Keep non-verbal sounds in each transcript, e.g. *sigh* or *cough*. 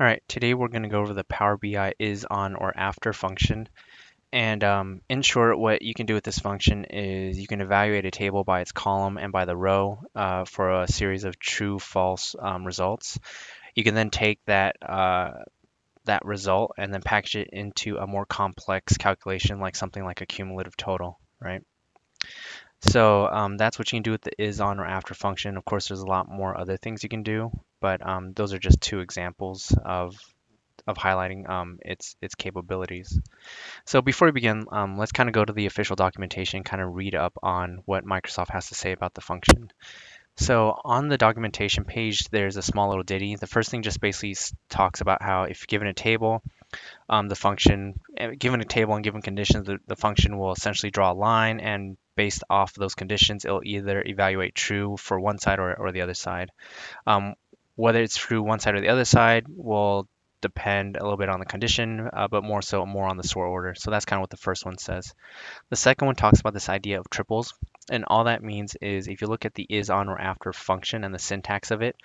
All right, today we're going to go over the Power BI is on or after function. And um, in short, what you can do with this function is you can evaluate a table by its column and by the row uh, for a series of true, false um, results. You can then take that uh, that result and then package it into a more complex calculation, like something like a cumulative total, right? So um, that's what you can do with the is on or after function. Of course, there's a lot more other things you can do, but um, those are just two examples of of highlighting um, its its capabilities. So before we begin, um, let's kind of go to the official documentation, kind of read up on what Microsoft has to say about the function. So on the documentation page, there's a small little ditty. The first thing just basically talks about how if given a table, um, the function, eh, given a table and given conditions, the, the function will essentially draw a line and based off those conditions, it'll either evaluate true for one side or, or the other side. Um, whether it's true one side or the other side will depend a little bit on the condition, uh, but more so more on the sort order. So that's kind of what the first one says. The second one talks about this idea of triples. And all that means is if you look at the is on or after function and the syntax of it,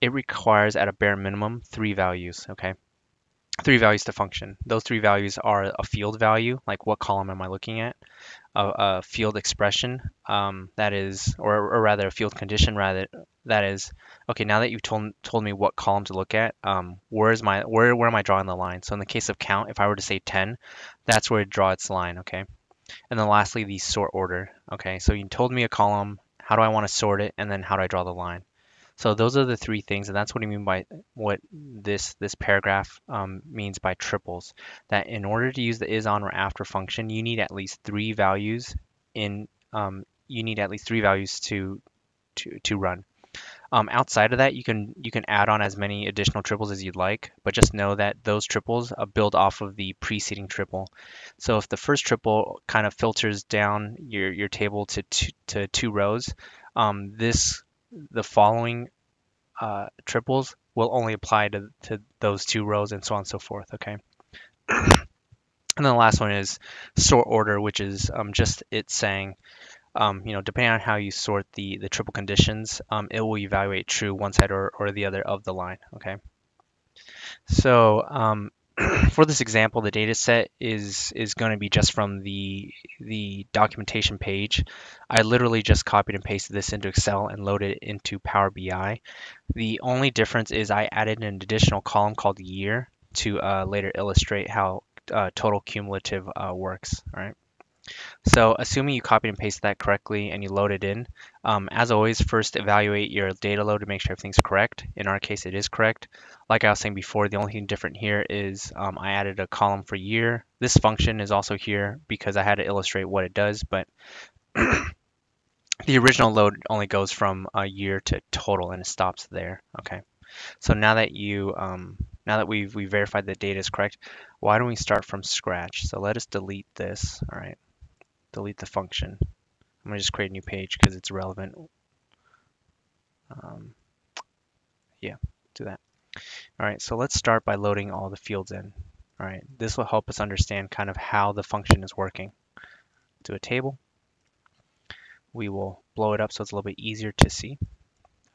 it requires at a bare minimum three values, okay? Three values to function. Those three values are a field value, like what column am I looking at? a, a field expression um, that is, or, or, rather a field condition rather that is, okay, now that you've told, told me what column to look at, um, where is my, where, where am I drawing the line? So in the case of count, if I were to say 10, that's where it draw its line, okay? And then lastly, the sort order, okay? So you told me a column, how do I want to sort it, and then how do I draw the line? So those are the three things, and that's what I mean by what this this paragraph um, means by triples. That in order to use the is on or after function, you need at least three values in um, you need at least three values to to to run. Um, outside of that, you can you can add on as many additional triples as you'd like, but just know that those triples uh, build off of the preceding triple. So if the first triple kind of filters down your your table to two, to two rows, um, this the following uh, triples will only apply to, to those two rows and so on and so forth, okay? *clears throat* and then the last one is sort order, which is um, just it saying, um, you know, depending on how you sort the, the triple conditions, um, it will evaluate true one side or, or the other of the line, okay? So um, *clears throat* for this example, the data set is is going to be just from the the documentation page. I literally just copied and pasted this into Excel and loaded it into Power BI. The only difference is I added an additional column called year to uh, later illustrate how uh, total cumulative uh, works. All right. So assuming you copied and pasted that correctly and you load it in, um, as always, first evaluate your data load to make sure everything's correct. In our case, it is correct. Like I was saying before, the only thing different here is um, I added a column for year. This function is also here because I had to illustrate what it does, but *clears throat* the original load only goes from a year to total and it stops there. Okay. So now that you um, now that we've we verified the data is correct, why don't we start from scratch? So let us delete this. All right delete the function. I'm going to just create a new page because it's relevant. Um, yeah, do that. All right, so let's start by loading all the fields in. All right, this will help us understand kind of how the function is working. Do a table. We will blow it up so it's a little bit easier to see.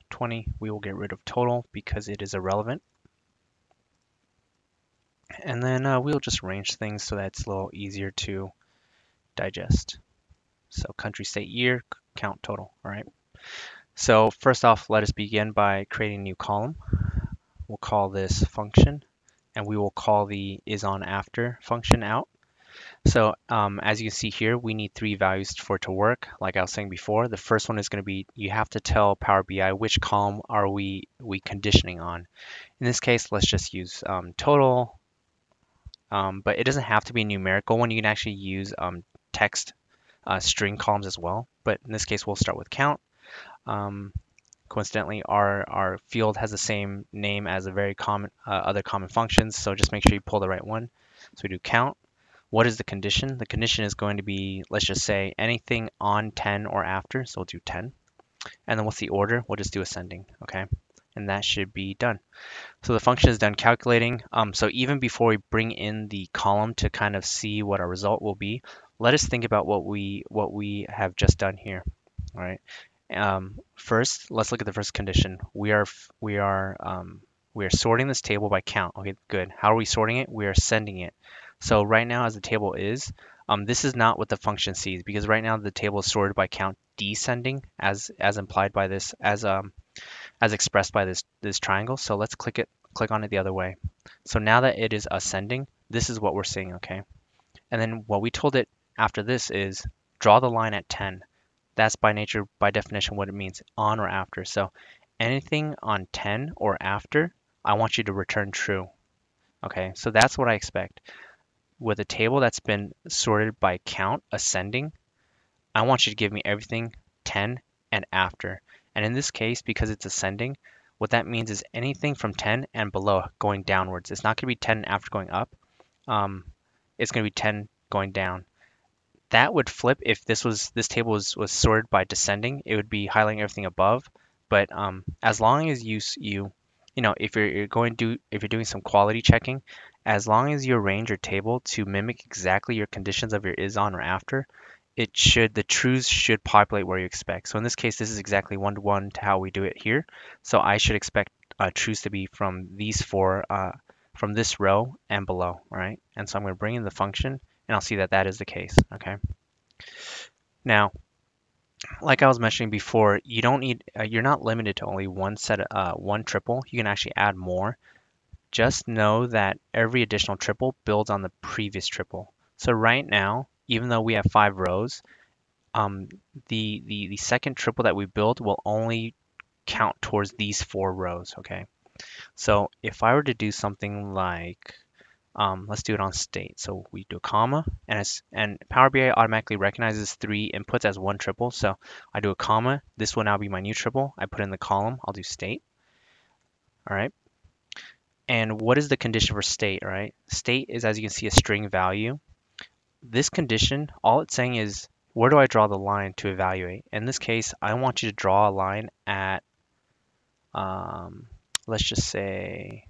20, we will get rid of total because it is irrelevant. And then uh, we'll just arrange things so that it's a little easier to digest. So country, state, year, count total, all right? So first off, let us begin by creating a new column. We'll call this function, and we will call the is on after function out. So um, as you can see here, we need three values for it to work. Like I was saying before, the first one is going to be you have to tell Power BI which column are we we conditioning on. In this case, let's just use um, total, um, but it doesn't have to be a numerical one. You can actually use um, text uh, string columns as well. But in this case, we'll start with count. Um, coincidentally, our, our field has the same name as a very common uh, other common functions. So just make sure you pull the right one. So we do count. What is the condition? The condition is going to be, let's just say anything on 10 or after. So we'll do 10. And then what's the order? We'll just do ascending. Okay and that should be done. So the function is done calculating. Um, so even before we bring in the column to kind of see what our result will be, let us think about what we what we have just done here. All right. Um, first, let's look at the first condition. We are we are um, We are sorting this table by count. Okay, good. How are we sorting it? We are sending it. So right now as the table is, um, this is not what the function sees because right now the table is sorted by count descending as as implied by this as um as expressed by this this triangle. So let's click it click on it the other way. So now that it is ascending, this is what we're seeing, okay? And then what we told it after this is draw the line at 10. That's by nature, by definition, what it means, on or after. So anything on 10 or after, I want you to return true. Okay, so that's what I expect. With a table that's been sorted by count, ascending, I want you to give me everything 10 and after. And in this case, because it's ascending, what that means is anything from 10 and below going downwards. It's not going to be 10 after going up. Um, it's going to be 10 going down. That would flip if this was this table was, was sorted by descending. It would be highlighting everything above. But um, as long as you you you know if you're, you're going to do if you're doing some quality checking, as long as you arrange your table to mimic exactly your conditions of your is on or after, it should the truths should populate where you expect. So in this case, this is exactly one to one to how we do it here. So I should expect uh, truths to be from these four, uh, from this row and below, right? And so I'm going to bring in the function and I'll see that that is the case, okay? Now, like I was mentioning before, you don't need, uh, you're not limited to only one set, of, uh, one triple. You can actually add more. Just know that every additional triple builds on the previous triple. So right now, even though we have five rows, um, the, the, the second triple that we build will only count towards these four rows, okay? So if I were to do something like, um, let's do it on state. So we do a comma, and, and Power BI automatically recognizes three inputs as one triple. So I do a comma. This will now be my new triple. I put in the column. I'll do state. All right. And what is the condition for state, right? State is, as you can see, a string value this condition, all it's saying is, where do I draw the line to evaluate? In this case, I want you to draw a line at, um, let's just say,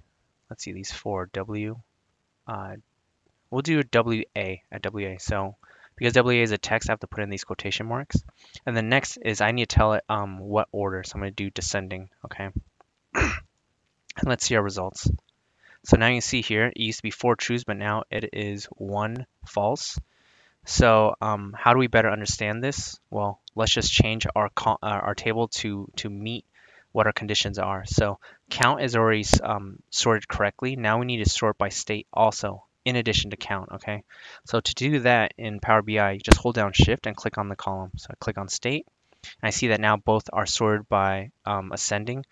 let's see, these four, W, uh, we'll do WA at WA. So because WA is a text, I have to put in these quotation marks. And the next is I need to tell it um, what order. So I'm going to do descending, okay? *clears throat* and let's see our results. So now you see here, it used to be four truths, but now it is one false. So um, how do we better understand this? Well, let's just change our, uh, our table to, to meet what our conditions are. So count is already um, sorted correctly. Now we need to sort by state also, in addition to count, okay? So to do that in Power BI, just hold down Shift and click on the column. So I click on state, and I see that now both are sorted by um, ascending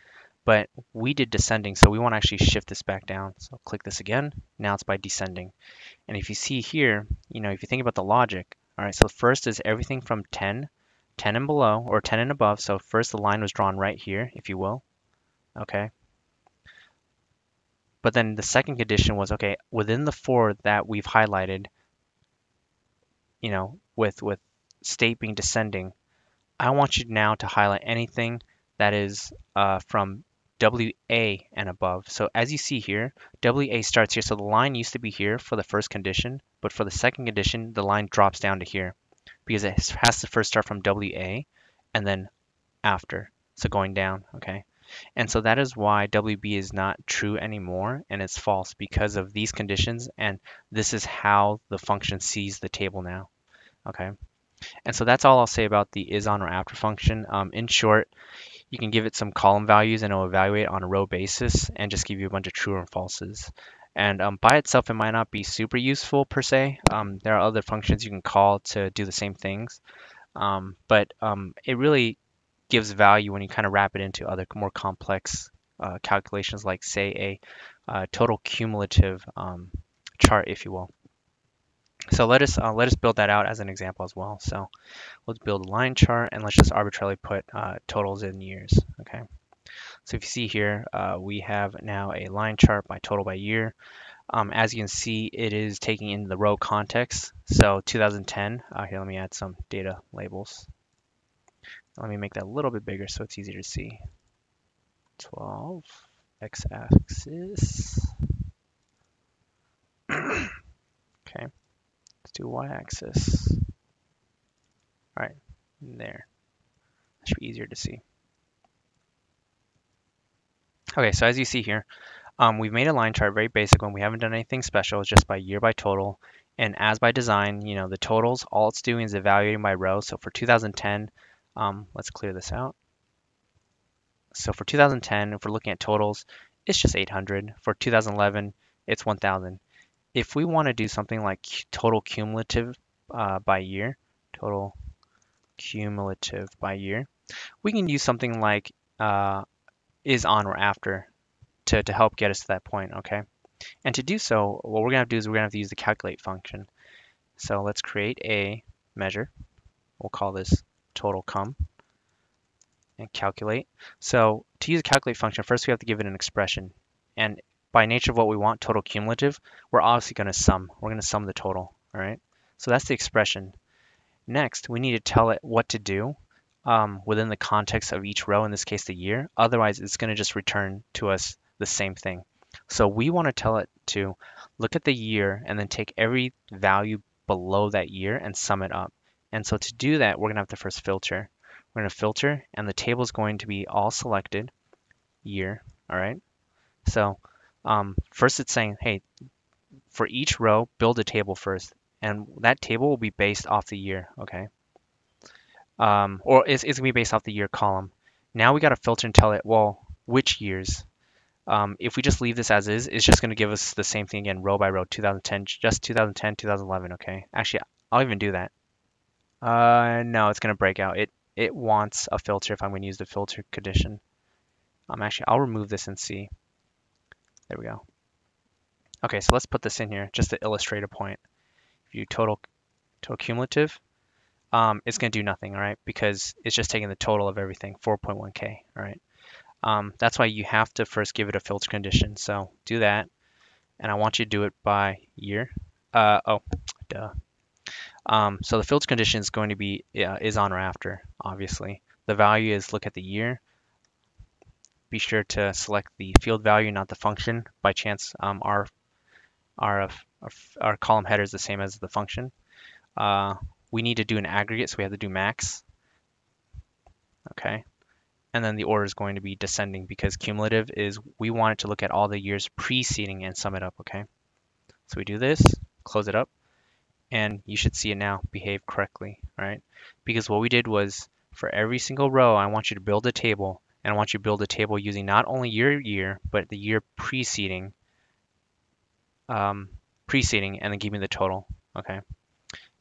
but we did descending, so we want to actually shift this back down. So click this again. Now it's by descending. And if you see here, you know, if you think about the logic, all right, so first is everything from 10, 10 and below, or 10 and above. So first the line was drawn right here, if you will. Okay. But then the second condition was, okay, within the four that we've highlighted, you know, with, with state being descending, I want you now to highlight anything that is uh, from WA and above. So as you see here, WA starts here. So the line used to be here for the first condition, but for the second condition, the line drops down to here because it has to first start from WA and then after. So going down, okay? And so that is why WB is not true anymore and it's false because of these conditions and this is how the function sees the table now, okay? And so that's all I'll say about the is on or after function. Um, in short, you can give it some column values and it'll evaluate on a row basis and just give you a bunch of true and falses. And um, by itself, it might not be super useful per se. Um, there are other functions you can call to do the same things. Um, but um, it really gives value when you kind of wrap it into other more complex uh, calculations like say a uh, total cumulative um, chart, if you will. So let us uh, let us build that out as an example as well. So let's build a line chart and let's just arbitrarily put uh, totals in years. Okay. So if you see here, uh, we have now a line chart by total by year. Um, as you can see, it is taking in the row context. So 2010, uh, here, let me add some data labels. Let me make that a little bit bigger so it's easier to see. 12, x-axis. *clears throat* okay. Y-axis. All right, there. That should be easier to see. Okay, so as you see here, Um, we've made a line chart, very basic one. We haven't done anything special. It's just by year by total. And as by design, you know, the totals, all it's doing is evaluating by row. So for 2010, um, let's clear this out. So for 2010, if we're looking at totals, it's just 800. For 2011, it's 1000. If we want to do something like total cumulative uh, by year, total cumulative by year, we can use something like uh, is on or after to, to help get us to that point, okay? And to do so, what we're going to have to do is we're going to have to use the calculate function. So let's create a measure. We'll call this total cum and calculate. So to use a calculate function, first we have to give it an expression. And by nature of what we want, total cumulative, we're obviously going to sum. We're going to sum the total, all right? So that's the expression. Next, we need to tell it what to do um, within the context of each row, in this case the year. Otherwise, it's going to just return to us the same thing. So we want to tell it to look at the year and then take every value below that year and sum it up. And so to do that, we're going to have to first filter. We're going to filter and the table is going to be all selected year. All right. So um, first it's saying, hey, for each row, build a table first. And that table will be based off the year. Okay. Um, or it's, it's going to be based off the year column. Now we got to filter and tell it, well, which years? Um, if we just leave this as is, it's just going to give us the same thing again, row by row, 2010, just 2010, 2011, okay? Actually, I'll even do that. Uh, no, it's going to break out. It it wants a filter if I'm going to use the filter condition. Um, actually, I'll remove this and see. There we go. Okay, so let's put this in here just to illustrate a point. If you total, total cumulative, um, it's going to do nothing, all right? Because it's just taking the total of everything, 4.1k, all right? Um, that's why you have to first give it a filter condition. So do that. And I want you to do it by year. Uh, oh, duh. Um, so the filter condition is going to be uh, is on or after, obviously. The value is look at the year. Be sure to select the field value, not the function. By chance, um, our, our, our, our, column header is the same as the function. Uh, we need to do an aggregate, so we have to do max. Okay, and then the order is going to be descending because cumulative is we want it to look at all the years preceding and sum it up, okay? So we do this, close it up, and you should see it now behave correctly, right? Because what we did was for every single row, I want you to build a table, and I want you to build a table using not only your year, but the year preceding, um, preceding, and then give me the total, okay?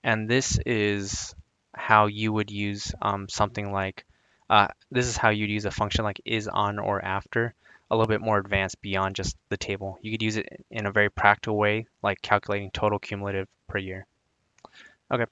And this is how you would use um, something like uh, this is how you'd use a function like is on or after, a little bit more advanced beyond just the table. You could use it in a very practical way, like calculating total cumulative per year. Okay.